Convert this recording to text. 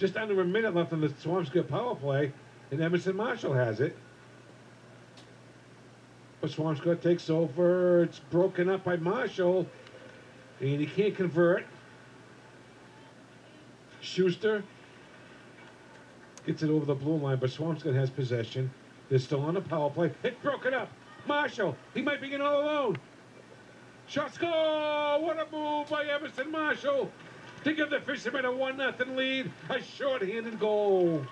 Just under a minute left on the Swampscott power play, and Emerson Marshall has it. But Swampscott takes over. It's broken up by Marshall, and he can't convert. Schuster gets it over the blue line, but Swampscott has possession. They're still on the power play. It's broken up. Marshall, he might be in all alone. Shot score! What a move by Emerson Marshall to give the Fishermen a 1 0 lead. A short-handed goal.